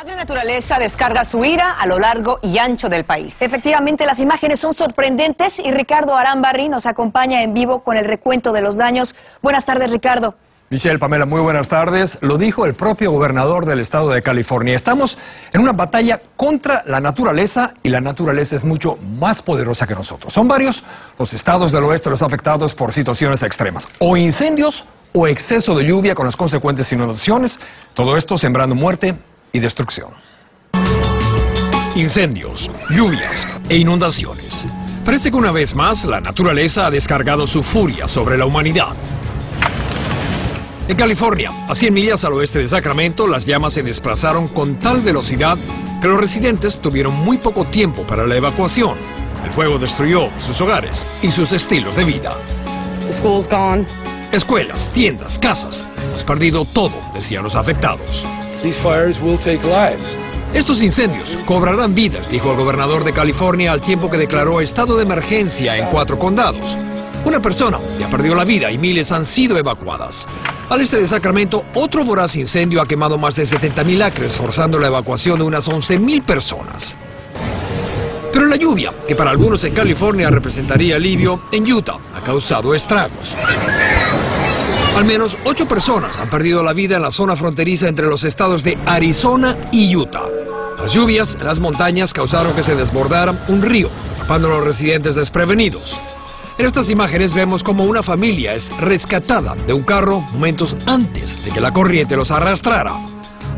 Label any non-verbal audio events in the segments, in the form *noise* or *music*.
Madre Naturaleza descarga su ira a lo largo y ancho del país. Efectivamente, las imágenes son sorprendentes y Ricardo Arambarri nos acompaña en vivo con el recuento de los daños. Buenas tardes, Ricardo. Michelle, Pamela, muy buenas tardes. Lo dijo el propio gobernador del estado de California. Estamos en una batalla contra la naturaleza y la naturaleza es mucho más poderosa que nosotros. Son varios los estados del oeste los afectados por situaciones extremas, o incendios o exceso de lluvia con las consecuentes inundaciones. Todo esto sembrando muerte y destrucción. Incendios, lluvias e inundaciones. Parece que una vez más la naturaleza ha descargado su furia sobre la humanidad. En California, a 100 millas al oeste de Sacramento, las llamas se desplazaron con tal velocidad que los residentes tuvieron muy poco tiempo para la evacuación. El fuego destruyó sus hogares y sus estilos de vida. Escuelas, tiendas, casas. Hemos perdido todo, decían los afectados. Estos incendios cobrarán vidas, dijo el gobernador de California al tiempo que declaró estado de emergencia en cuatro condados. Una persona ya perdió la vida y miles han sido evacuadas. Al este de Sacramento, otro voraz incendio ha quemado más de 70.000 acres, forzando la evacuación de unas 11.000 personas. Pero la lluvia, que para algunos en California representaría alivio, en Utah ha causado estragos. Al menos ocho personas han perdido la vida en la zona fronteriza entre los estados de Arizona y Utah. Las lluvias en las montañas causaron que se desbordara un río, atrapando a los residentes desprevenidos. En estas imágenes vemos como una familia es rescatada de un carro momentos antes de que la corriente los arrastrara.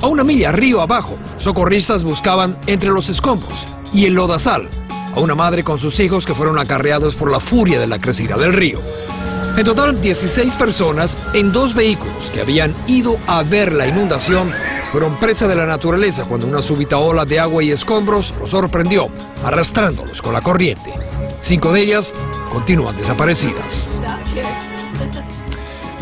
A una milla río abajo, socorristas buscaban entre los escombros y el lodazal a una madre con sus hijos que fueron acarreados por la furia de la crecida del río. En total, 16 personas en dos vehículos que habían ido a ver la inundación fueron presa de la naturaleza cuando una súbita ola de agua y escombros los sorprendió, arrastrándolos con la corriente. Cinco de ellas continúan desaparecidas.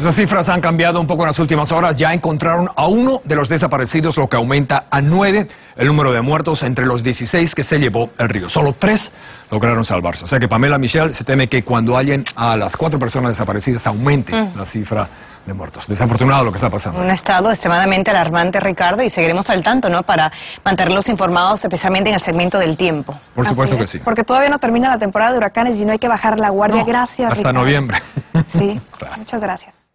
Esas cifras han cambiado un poco en las últimas horas. Ya encontraron a uno de los desaparecidos, lo que aumenta a nueve el número de muertos entre los 16 que se llevó el río. Solo tres lograron salvarse. O sea que Pamela Michelle se teme que cuando hayan a las cuatro personas desaparecidas aumente mm. la cifra de muertos. Desafortunado lo que está pasando. Un estado extremadamente alarmante, Ricardo, y seguiremos al tanto, ¿no? Para mantenerlos informados, especialmente en el segmento del tiempo. Por supuesto que sí. Porque todavía no termina la temporada de huracanes y no hay que bajar la guardia. gracias. Hasta noviembre. Sí, *laughs* muchas gracias.